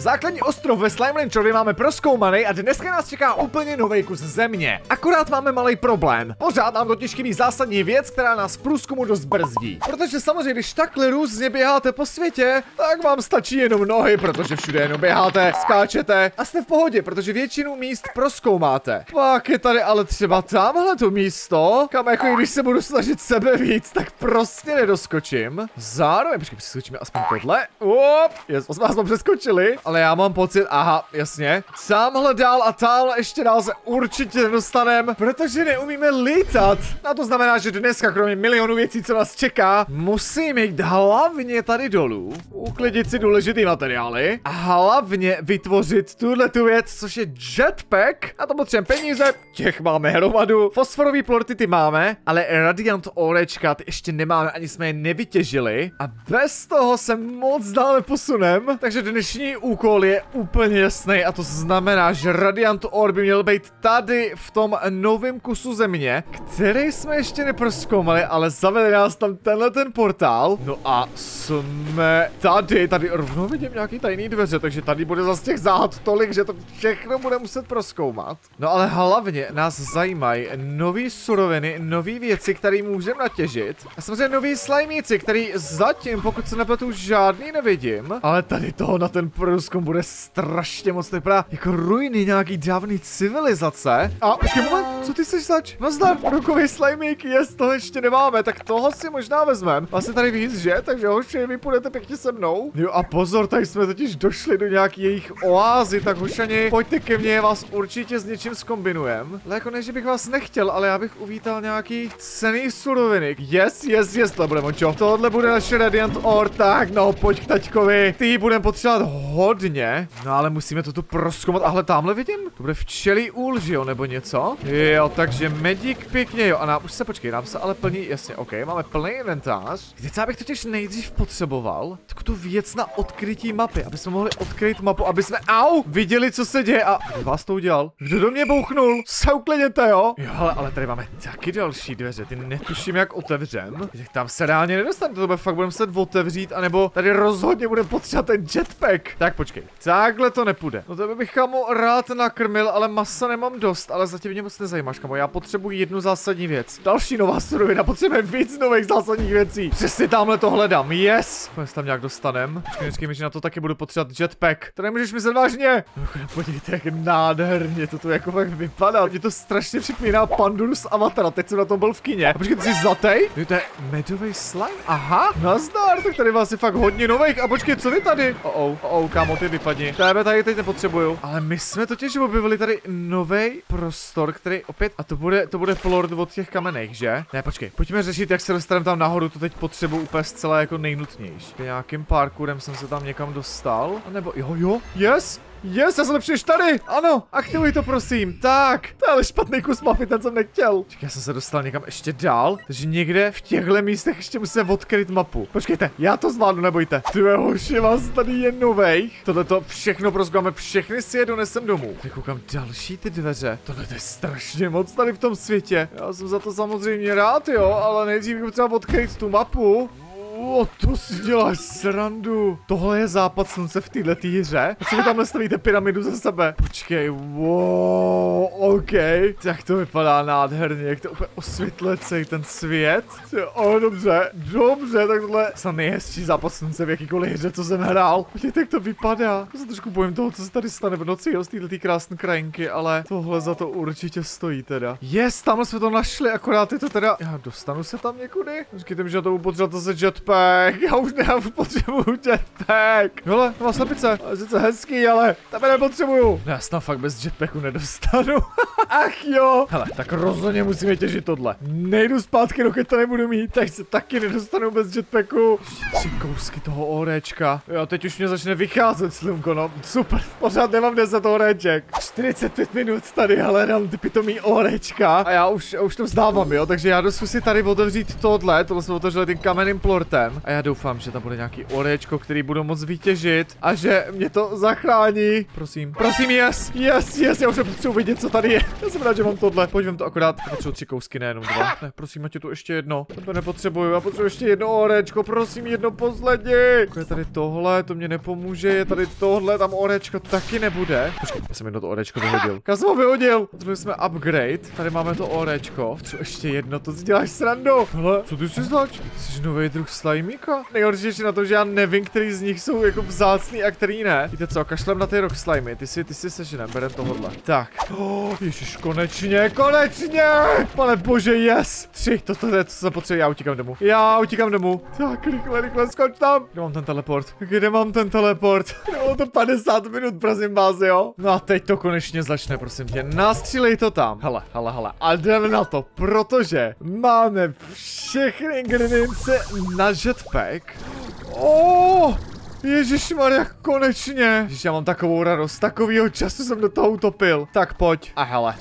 Základní ostrov ve Slime Rancherovi máme proskoumaný a dneska nás čeká úplně nový kus země. Akorát máme malý problém. Pořád nám totiž chybí zásadní věc, která nás v průzkumu dost brzdí. Protože samozřejmě, když takhle různě běháte po světě, tak vám stačí jenom nohy, protože všude jenom běháte, skáčete a jste v pohodě, protože většinu míst proskoumáte. Pak je tady ale třeba tamhle to místo, kam jako když se budu snažit sebe víc, tak prostě nedoskočím. Zároveň, počkej, přeskočíme aspoň tohle. Op, yes, jsme přeskočili, ale já mám pocit, aha, jasně. Tamhle dál a tamhle ještě dál se určitě nedostanem, protože neumíme lítat. A to znamená, že dneska, kromě milionu věcí, co nás čeká, musím jít hlavně tady dolů, uklidit si důležitý materiály a hlavně vytvořit tuhle tu věc, což je jetpack. A to potřebujeme peníze, těch máme hromadu. Fosforový plorty ty máme, ale radiant orečka ty ještě nemáme, ani jsme je nevytěžili. A bez toho se moc dále posunem. Takže dnešní úkol je úplně jasný a to znamená, že radiant ore by měl být tady v tom novém kusu země, který jsme ještě neproskoumali, ale zavede nás tam tenhle ten portál. No a jsme tady, tady rovnou vidím nějaký tajný dveře, takže tady bude zase těch záhad tolik, že to všechno bude muset proskoumat. No ale hlavně nás zajímají nové suroviny, nové věci, které můžeme natěžit. A samozřejmě nový slimíci, který zatím, pokud se nepletu, žádný nevidím. Ale tady toho na ten průzkum bude strašně moc vypadá jako ruiny nějaký dávný civilizace. A počkej moment, co ty jsi zač? Nazdar, rukový slimík, jest, toho ještě nemáme, tak toho si možná vezmem. Asi tady víc, že? Takže hoši, vy půjdete pěkně se mnou. Jo a pozor, tady jsme totiž došli do nějaký jejich oázy, tak hošani, pojďte ke mně, vás určitě s něčím zkombinujem. Ale jako ne, že bych vás nechtěl, ale já bych uvítal nějaký cený suroviny. Yes, yes, yes, to bude močo. Tohle bude naše Radiant Ore, tak no, pojď k taťkovi. Ty budeme potřebovat hodně. No ale musíme to tu proskoumat. Ahle, tamhle vidím. To bude včelí úl, že jo, nebo něco? Jo, takže medík pěkně, jo. A nám už se počkej, nám se ale plní, jasně, ok, máme plný inventář. Teď já bych totiž nejdřív potřeboval tak tu věc na odkrytí mapy, aby jsme mohli odkryt mapu, aby jsme, au, viděli, co se děje. A kdo vás to udělal? Kdo do mě bouchnul? Se uklidněte, jo? Jo, ale, ale tady máme taky další dveře, ty netuším, jak otevřem. Tak tam se reálně nedostane, to bude fakt budeme muset otevřít, anebo tady rozhodně budeme potřebovat ten jetpack. Tak počkej, takhle to nepůjde. No to bych kamo rád nakrmil, ale masa nemám dost, ale zatím mě moc nezajímáš, kamo. Já potřebuji jednu zásadní věc. Další nová surovina, potřebujeme víc nových zásadních věcí. Přesně tamhle to hledám, yes. Konec tam nějak dostanem. Počkej, že na to taky budu potřebovat jetpack. To nemůžeš myslet vážně. No, podívejte, jak nádherně to tu jako fakt vypadá. Mě to strašně připomíná Panduru z Avatara, teď jsem na tom byl v kině. A počkej, ty jsi zlatý? Jo, to je medový slime? Aha, nazdar, tak tady vás je fakt hodně nových. A počkej, co vy tady? Oh, oh, oh, kámo, ty vypadni. Tebe tady teď nepotřebuju. Ale my jsme totiž objevili tady nový prostor, který opět, a to bude, to bude Lord od těch kamenech, že? Ne, počkej, pojďme řešit, jak se dostaneme tam nahoru, to teď potřebuji úplně zcela jako nejnutnější. Nějakým parkourem jsem se tam někam dostal, a nebo jo, jo, yes, Yes, já jsem lepší tady. Ano, aktivuj to prosím. Tak, to je ale špatný kus mapy, ten jsem nechtěl. Čekaj, já jsem se dostal někam ještě dál, takže někde v těchto místech ještě musím odkryt mapu. Počkejte, já to zvládnu, nebojte. Ty hoši, vás tady je novejch. Tohle to všechno prozkoumáme, všechny si je donesem domů. Tak koukám další ty dveře. Tohle je strašně moc tady v tom světě. Já jsem za to samozřejmě rád, jo, ale nejdřív bych třeba odkryt tu mapu. O, to si děláš srandu. Tohle je západ slunce v této hře? A co vy tamhle stavíte pyramidu za sebe? Počkej, wow, OK. Tak to vypadá nádherně, jak to úplně osvětluje celý ten svět. O, dobře, dobře, tak tohle je nejhezčí západ slunce v jakýkoliv hře, co jsem hrál. Podívejte, jak to vypadá. Já se trošku bojím toho, co se tady stane v noci, jo, z této krásné krajinky, ale tohle za to určitě stojí teda. Yes, tam jsme to našli, akorát je to teda... Já dostanu se tam někudy? Počkejte, že to upotřeba zase jetpack jetpack, já už nemám potřebuju jetpack. Hele, má slepice, sice hezký, ale tebe nepotřebuju. Já snad fakt bez jetpacku nedostanu. Ach jo. Hele, tak rozhodně musíme těžit tohle. Nejdu zpátky, dokud to nebudu mít, tak se taky nedostanu bez jetpacku. Tři kousky toho orečka. Jo, teď už mě začne vycházet slunko, no. Super, pořád nemám 10 oreček. 45 minut tady hledám ty pitomý orečka. A já už, už to vzdávám, jo, takže já jdu si tady otevřít tohle, tohle jsme otevřeli tím kamenným plortem sem a já doufám, že tam bude nějaký orečko, který budu moc vytěžit a že mě to zachrání. Prosím, prosím, yes, yes, yes, já už potřebuji vidět, co tady je. Já jsem rád, že mám tohle. Pojďme to akorát. Potřebuji tři kousky, nejenom dva. Ne, prosím, ať tu ještě jedno. To nepotřebuju, já potřebuji ještě jedno orečko, prosím, jedno poslední. Je tady tohle, to mě nepomůže, je tady tohle, tam orečko taky nebude. Počkej, já jsem jedno to orečko vyhodil. Já jsem ho vyhodil. Potřebujeme jsme upgrade. Tady máme to orečko. Co ještě jedno, to si děláš srandu. Hele, co ty si zač? Jsi nový druh slimíka? Nejhorší na to, že já nevím, který z nich jsou jako vzácný a který ne. Víte co, kašlem na ty rock slimy. Ty si, ty si seženem, berem tohle. Tak. Oh, ježiš, konečně, konečně! Pane bože, yes! Tři, to, to je, co se potřebuje, já utíkám domů. Já utíkám domů. Tak, rychle, rychle, skoč tam. Kde mám ten teleport? Kde mám ten teleport? Bylo to 50 minut, prosím vás, jo? No a teď to konečně začne, prosím tě. Nastřílej to tam. Hele, hele, hele. A jdeme na to, protože máme všechny ingredience na jetpack. Oh! Ježíš Maria, konečně. Ježiš, já mám takovou radost, takovýho času jsem do toho utopil. Tak pojď. A hele,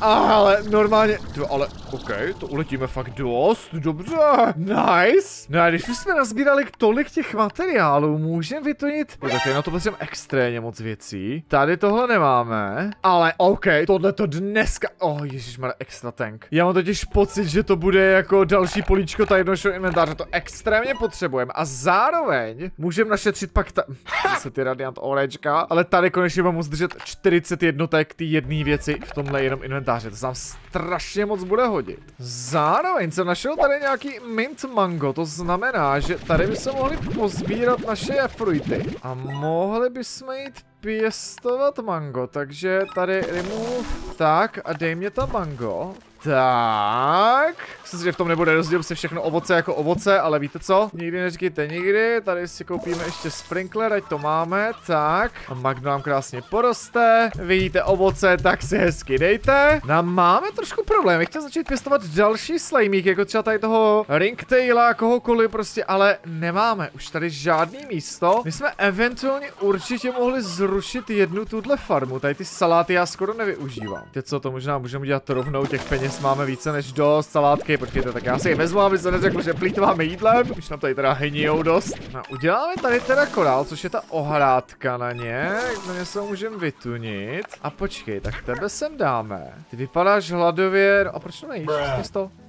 ale normálně, to, ale OK, to uletíme fakt dost, dobře, nice. No a když už jsme nazbírali tolik těch materiálů, můžeme vytunit, no, tak na to potřebujeme extrémně moc věcí. Tady tohle nemáme, ale OK, tohle to dneska, oh má extra tank. Já mám totiž pocit, že to bude jako další políčko tady našeho inventáře, to extrémně potřebujeme a zároveň můžeme našetřit pak ta, zase ty radiant orečka, ale tady konečně mám moc držet 40 jednotek ty jedné věci v tomhle jenom inventáři inventáře, to se nám strašně moc bude hodit. Zároveň jsem našel tady nějaký mint mango, to znamená, že tady bychom mohli pozbírat naše fruity. A mohli bychom jít pěstovat mango, takže tady remove, tak a dej mě tam mango. Tak. Myslím si, že v tom nebude rozdíl, se všechno ovoce jako ovoce, ale víte co? Nikdy neříkejte nikdy. Tady si koupíme ještě sprinkler, ať to máme. Tak. A Magno nám krásně poroste. Vidíte ovoce, tak si hezky dejte. No máme trošku problém. Já chtěl začít pěstovat další slajmík, jako třeba tady toho ringtaila, kohokoliv prostě, ale nemáme už tady žádný místo. My jsme eventuálně určitě mohli zrušit jednu tuhle farmu. Tady ty saláty já skoro nevyužívám. Víte co, to možná můžeme udělat rovnou těch peněz peněz máme více než dost, salátky, počkejte, tak já si je vezmu, aby se neřekl, že plítváme jídlem, už nám tady teda hnijou dost. No, uděláme tady teda korál, což je ta ohrádka na ně, na ně se můžeme vytunit. A počkej, tak tebe sem dáme. Ty vypadáš hladově, a proč to nejíš?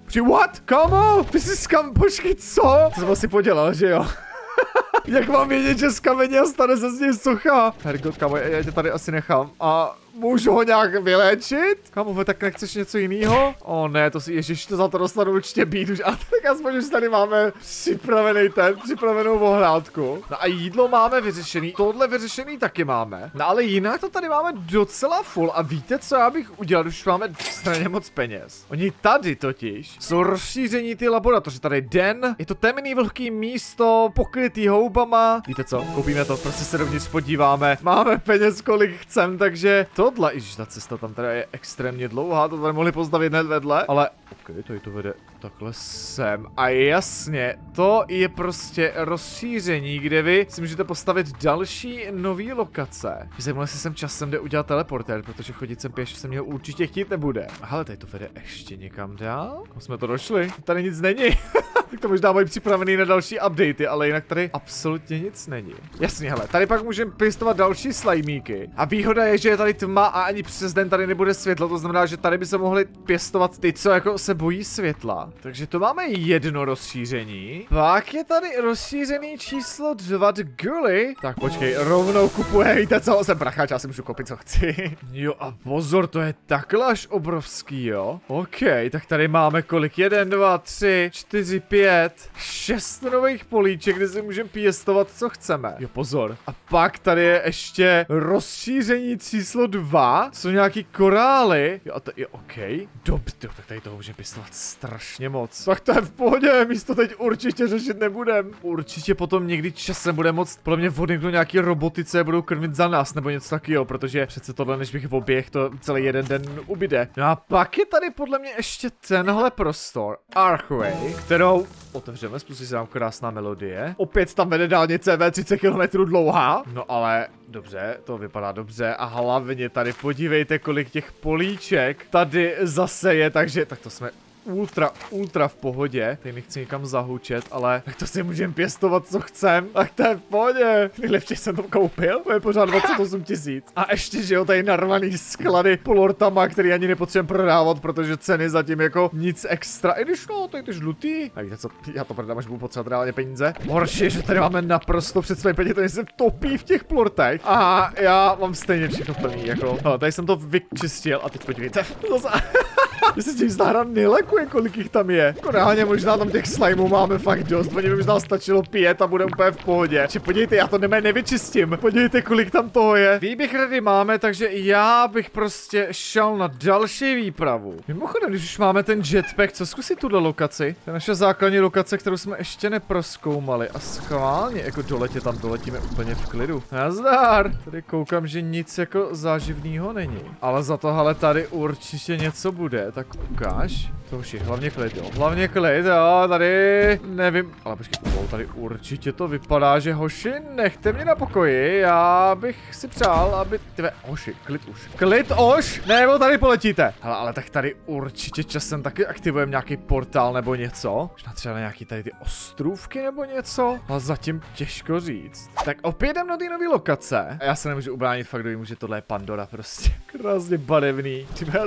Při what? Kamo? Ty jsi skam, počkej, co? To jsem asi podělal, že jo? Jak mám vědět, že z kamene a stane se z něj socha? Hergot, kamo, já tě tady asi nechám. A Můžu ho nějak vylečit? Kamu, tak nechceš něco jiného? O ne, to si ježiš, to za to dostanu určitě být už. A tak aspoň už tady máme připravený ten, připravenou ohrádku. No a jídlo máme vyřešený, tohle vyřešený taky máme. No ale jinak to tady máme docela full. A víte, co já bych udělal, už máme straně moc peněz. Oni tady totiž jsou rozšíření ty laboratoře. Tady den, je to temný vlhký místo, pokrytý houbama. Víte co, koupíme to, prostě se dovnitř podíváme. Máme peněz, kolik chcem, takže to tohle, i ta cesta tam teda je extrémně dlouhá, to tady mohli postavit hned vedle, ale ok, tady to vede takhle sem. A jasně, to je prostě rozšíření, kde vy si můžete postavit další nový lokace. Zajímavé, jestli sem časem jde udělat teleportér, protože chodit sem pěš se měl určitě chtít nebude. Ale tady to vede ještě někam dál? Kam jsme to došli? Tady nic není. tak to možná mají připravený na další updaty, ale jinak tady absolutně nic není. Jasně, hele, tady pak můžeme pěstovat další slajmíky. A výhoda je, že je tady tma a ani přes den tady nebude světlo, to znamená, že tady by se mohli pěstovat ty, co jako se bojí světla. Takže to máme jedno rozšíření. Pak je tady rozšířený číslo 2 Gully. Tak počkej, rovnou kupuje, víte co, jsem pracháč, já si můžu koupit, co chci. Jo a pozor, to je takhle až obrovský, jo. OK, tak tady máme kolik? 1, 2, 3, 4, 5, 6 nových políček, kde si můžeme pěstovat, co chceme. Jo, pozor. A pak tady je ještě rozšíření číslo 2. Jsou nějaký korály. Jo, a to je OK. Dobře, tak tady toho můžeme pěstovat strašně moc. Tak to je v pohodě, místo teď určitě řešit nebudem. Určitě potom někdy časem bude moc, podle mě vodniknout nějaký robotice budou krmit za nás, nebo něco takového, protože přece tohle, než bych oběh, to celý jeden den ubyde. No a pak je tady podle mě ještě tenhle prostor, Archway, kterou otevřeme, spustí se nám krásná melodie. Opět tam vede dálnice ve 30 km dlouhá. No ale dobře, to vypadá dobře a hlavně tady podívejte, kolik těch políček tady zase je, takže tak to jsme ultra, ultra v pohodě. Tady nechci někam zahučet, ale tak to si můžeme pěstovat, co chcem. Tak to je v pohodě. Nejlepší jsem to koupil, to je pořád 28 tisíc. A ještě, že jo, tady narvaný sklady polortama, který ani nepotřebujeme prodávat, protože ceny zatím jako nic extra. I když no, tady ty žlutý. Tak co, já to prodám, až budu potřebovat reálně peníze. Horší, že tady máme naprosto před své peníze, tady se topí v těch plortech. A já mám stejně všechno plný, jako. No, tady jsem to vyčistil a teď podívejte. Zase. Mně se zdá hra nelekuje, kolik jich tam je. Jako reálně možná tam těch slimeů máme fakt dost. Oni by možná stačilo pět a bude úplně v pohodě. Či podívejte, já to nemé nevyčistím. Podívejte, kolik tam toho je. Výběh ready máme, takže já bych prostě šel na další výpravu. Mimochodem, když už máme ten jetpack, co zkusit tuhle lokaci? To je naše základní lokace, kterou jsme ještě neproskoumali. A schválně, jako doletě tam doletíme úplně v klidu. Nazdar! Tady koukám, že nic jako záživného není. Ale za to, ale tady určitě něco bude tak ukáž. To už je hlavně klid, jo. Hlavně klid, jo, tady nevím. Ale počkej, oh, tady určitě to vypadá, že hoši, nechte mě na pokoji. Já bych si přál, aby... Tyve, hoši, klid už. Klid už, nebo tady poletíte. Hele, ale tak tady určitě časem taky aktivujeme nějaký portál nebo něco. Možná třeba nějaký tady ty ostrůvky nebo něco. Ale zatím těžko říct. Tak opět jdem do té nové lokace. Já se nemůžu ubránit fakt, že že tohle je Pandora prostě. Krásně barevný. Třeba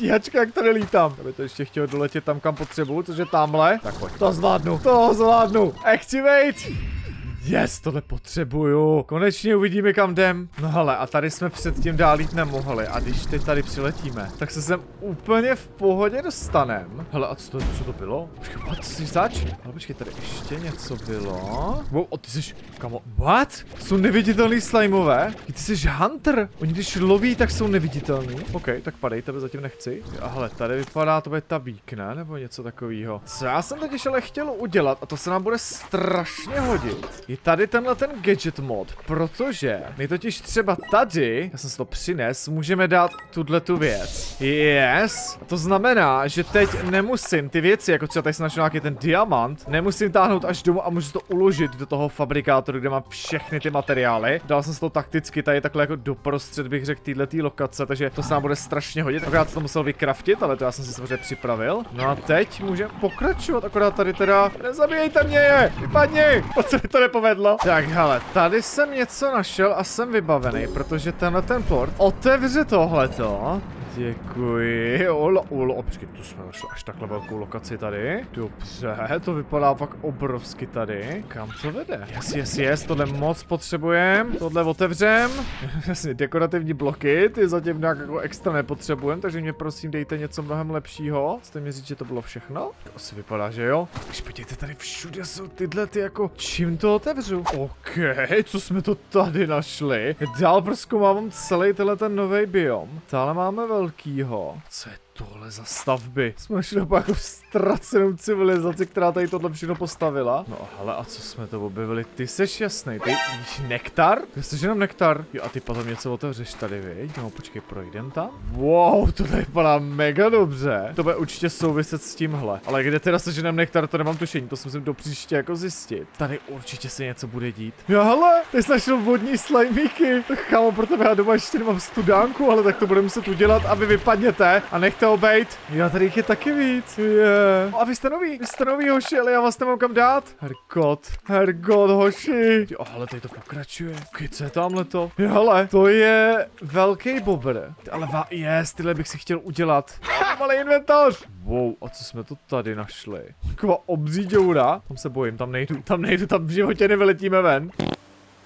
já stíhačka, jak tady lítám. Aby to ještě chtěl doletět tam, kam potřebuju, což je tamhle. Tak pojď. To zvládnu, to zvládnu. Activate. Yes, tohle potřebuju. Konečně uvidíme, kam jdem. No hele, a tady jsme předtím dál jít nemohli. A když teď tady přiletíme, tak se sem úplně v pohodě dostanem. Hele, a co to, co to bylo? Počkej, what, jsi zač? Ale počkej, tady ještě něco bylo. Wow, o, ty jsi, kamo, what? Jsou neviditelný slimeové? Ty jsi hunter. Oni když loví, tak jsou neviditelní. OK, tak padej, tebe zatím nechci. A hele, tady vypadá to bude tabík, ne? Nebo něco takového. Co já jsem totiž ale chtěl udělat, a to se nám bude strašně hodit je tady tenhle ten gadget mod, protože my totiž třeba tady, já jsem si to přines, můžeme dát tuhle tu věc. Yes. To znamená, že teď nemusím ty věci, jako třeba tady našel nějaký ten diamant, nemusím táhnout až domů a můžu to uložit do toho fabrikátoru, kde mám všechny ty materiály. Dal jsem si to takticky tady takhle jako doprostřed, bych řekl, téhle lokace, takže to se nám bude strašně hodit. Akorát jsem to musel vykraftit, ale to já jsem si samozřejmě připravil. No a teď můžeme pokračovat, akorát tady teda, nezabijejte mě, vypadni, po co mi to nepovedlo povedlo. Tak hele, tady jsem něco našel a jsem vybavený, protože tenhle ten port otevře tohleto. Děkuji. Ola, ola, počkej, tu jsme našli až takhle velkou lokaci tady. Dobře, to vypadá fakt obrovsky tady. Kam to vede? Yes, yes, yes, tohle moc potřebujem. Tohle otevřem. Jasně, dekorativní bloky, ty zatím nějak jako extra nepotřebujem, takže mě prosím dejte něco mnohem lepšího. Chcete mi říct, že to bylo všechno? To asi vypadá, že jo. Když podívejte, tady všude jsou tyhle ty jako, čím to otevřu? OK, co jsme to tady našli? Dál proskoumávám celý tenhle ten nový biom. Tady máme velký velkýho. Co je tohle za stavby? Jsme šli jako ztracenou civilizaci, která tady tohle všechno postavila. No hele, a co jsme to objevili? Ty seš jasný, ty víš nektar? Ty jsi jenom nektar. Jo, a ty potom něco otevřeš tady, viď? No počkej, projdem tam? Wow, to tady vypadá mega dobře. To bude určitě souviset s tímhle. Ale kde teda seženem nektar, to nemám tušení, to si musím do příště jako zjistit. Tady určitě se něco bude dít. Jo, hele, ty jsi našel vodní slajmíky. Tak chámo, pro tebe já doma ještě nemám studánku, ale tak to budeme muset udělat, aby vypadněte a nechte obejt. Jo, tady jich je taky víc. Yeah. A vy jste nový, vy jste nový hoši, ale já vás nemám kam dát. Hergot, hergot hoši. Jo, ale tady to pokračuje. Okay, co je tamhle to? Jo, hele, to je velký bobr. Ale va, yes, tyhle bych si chtěl udělat. Malý inventář. Wow, a co jsme to tady našli? Taková obří děura. Tam se bojím, tam nejdu, tam nejdu, tam v životě nevyletíme ven.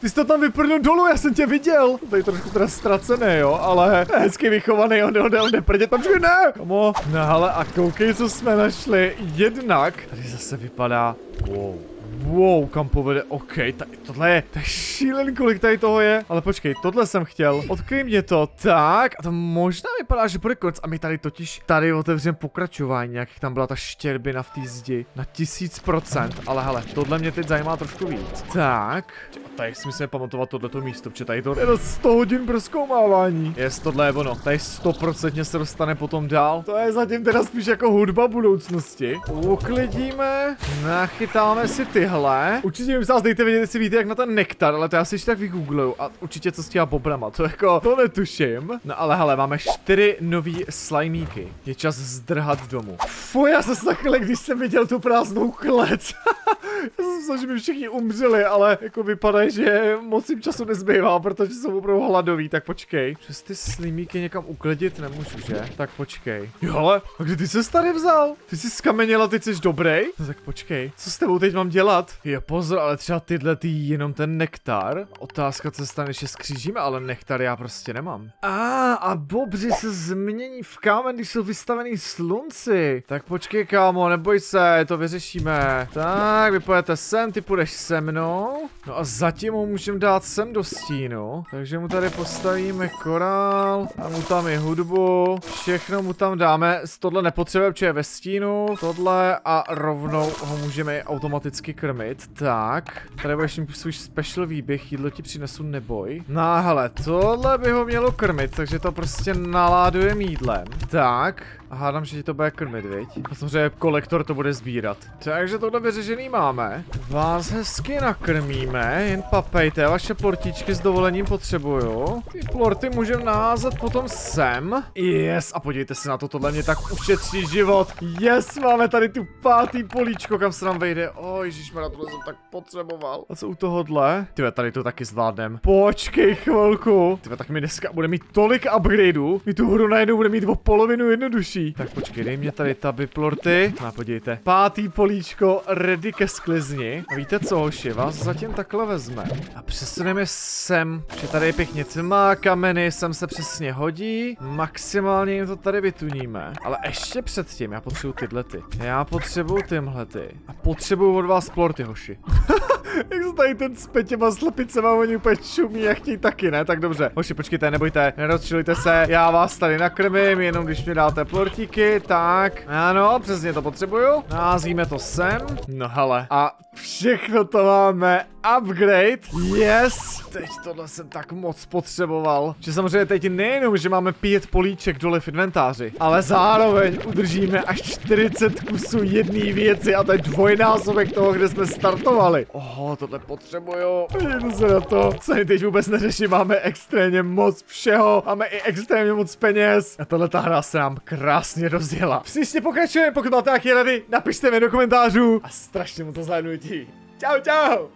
Ty jsi to tam vyprdnul dolů, já jsem tě viděl. Tady trošku teda ztracené, jo, ale hezky vychovaný, on, on, on neprdě tam, ne. Kamo, no ale a koukej, co jsme našli. Jednak, tady zase vypadá, wow. Wow, kam povede, ok, tady, tohle je, to je šílen, kolik tady toho je, ale počkej, tohle jsem chtěl, odkryj mě to, tak, a to možná vypadá, že bude konec, a my tady totiž, tady otevřeme pokračování, jak tam byla ta štěrbina v té zdi, na tisíc procent, ale hele, tohle mě teď zajímá trošku víc, tak, tady si musíme pamatovat tohleto místo, protože tady to je na 100 hodin proskoumávání. Jest, tohle je ono. Tady 100% se dostane potom dál. To je zatím teda spíš jako hudba budoucnosti. Uklidíme, nachytáme si ty tyhle. Určitě mi vás dejte vědět, jestli víte, jak na ten nektar, ale to já si ještě tak vygoogluju. A určitě co s těma bobrama, to jako, to netuším. No ale hele, máme čtyři nový slimíky. Je čas zdrhat domů. Fuj, já jsem takhle, když jsem viděl tu prázdnou klec. já jsem myslel, že by všichni umřeli, ale jako vypadá, že moc jim času nezbývá, protože jsou opravdu hladoví, tak počkej. Přes ty slimíky někam uklidit nemůžu, že? Tak počkej. Jo, ale a kdy ty se tady vzal? Ty jsi skameněla, ty jsi dobrý? No tak počkej, co s tebou teď mám dělat? Je pozor, ale třeba tyhle ty jenom ten nektar. Otázka, co se stane, že skřížíme, ale nektar já prostě nemám. A, a bobři se změní v kámen, když jsou vystavený slunci. Tak počkej, kámo, neboj se, to vyřešíme. Tak, vy pojete sem, ty půjdeš se mnou. No a zatím ho můžeme dát sem do stínu. Takže mu tady postavíme korál. A mu tam je hudbu. Všechno mu tam dáme. Tohle nepotřebujeme, protože je ve stínu. Tohle a rovnou ho můžeme automaticky krmit. Tak. Tady budeš mít svůj special výběh. Jídlo ti přinesu neboj. No hele, tohle by ho mělo krmit, takže to prostě naládujeme jídlem. Tak. A hádám, že ti to bude krmit, viď? A samozřejmě kolektor to bude sbírat. Takže tohle vyřešený máme. Vás hezky nakrmíme, jen papejte, vaše plortičky s dovolením potřebuju. Ty plorty můžeme naházet potom sem. Yes, a podívejte se na to, tohle mě tak ušetří život. Yes, máme tady tu pátý políčko, kam se nám vejde. O, oh, na tohle jsem tak potřeboval. A co u tohohle? Tyve, tady to taky zvládnem. Počkej chvilku. Tyve, tak mi dneska bude mít tolik upgradeů. Mi tu hru najednou bude mít o polovinu jednodušší lepší. Tak počkej, dej mě tady taby plorty. A podívejte. Pátý políčko ready ke sklizni. A víte co, hoši, vás zatím takhle vezme. A přesuneme sem, že tady je pěkně tma, kameny sem se přesně hodí. Maximálně jim to tady vytuníme. Ale ještě předtím, já potřebuju tyhle ty. Já potřebuju tyhle ty. A potřebuju od vás plorty, hoši. Jak se tady ten s těma slepicema, oni úplně čumí a chtějí taky, ne? Tak dobře. Hoši, počkejte, nebojte, nerozčilujte se, já vás tady nakrmím, jenom když mi dáte plortíky, tak. Ano, přesně to potřebuju. Názvíme to sem. No hele, a všechno to máme upgrade. Yes! Teď tohle jsem tak moc potřeboval. Že samozřejmě teď nejenom, že máme pět políček dole v inventáři, ale zároveň udržíme až 40 kusů jedné věci a to je dvojnásobek toho, kde jsme startovali. Oho, tohle potřebuju. Jdu se na to. Co teď vůbec neřeším, máme extrémně moc všeho, máme i extrémně moc peněz. A tohle ta hra se nám krásně rozjela. Příště pokračujeme, pokud máte nějaké rady, napište mi do komentářů. A strašně mu to zhlédnu Čau, čau!